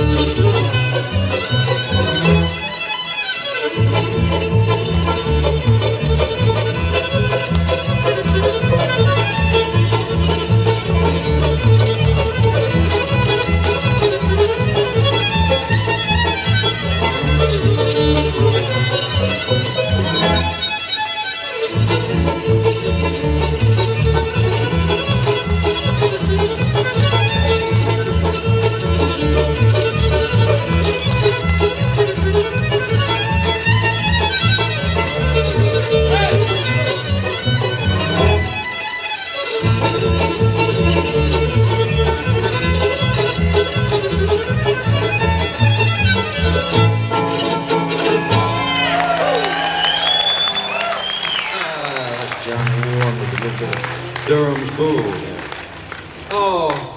Ah, Johnny Warren with the Durham's Bull. Oh,